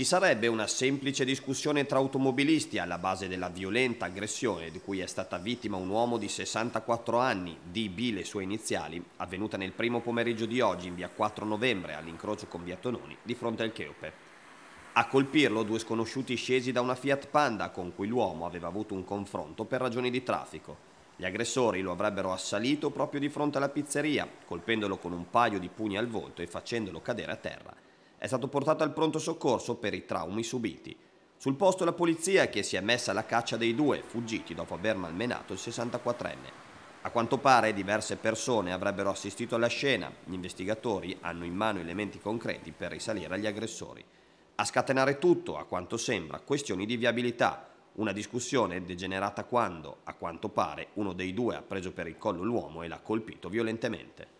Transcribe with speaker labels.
Speaker 1: Ci sarebbe una semplice discussione tra automobilisti alla base della violenta aggressione di cui è stata vittima un uomo di 64 anni, DB le sue iniziali, avvenuta nel primo pomeriggio di oggi in via 4 novembre all'incrocio con via Tononi di fronte al Cheope. A colpirlo due sconosciuti scesi da una Fiat Panda con cui l'uomo aveva avuto un confronto per ragioni di traffico. Gli aggressori lo avrebbero assalito proprio di fronte alla pizzeria, colpendolo con un paio di pugni al volto e facendolo cadere a terra è stato portato al pronto soccorso per i traumi subiti. Sul posto la polizia che si è messa alla caccia dei due, fuggiti dopo aver malmenato il 64enne. A quanto pare diverse persone avrebbero assistito alla scena, gli investigatori hanno in mano elementi concreti per risalire agli aggressori. A scatenare tutto, a quanto sembra, questioni di viabilità, una discussione degenerata quando, a quanto pare, uno dei due ha preso per il collo l'uomo e l'ha colpito violentemente.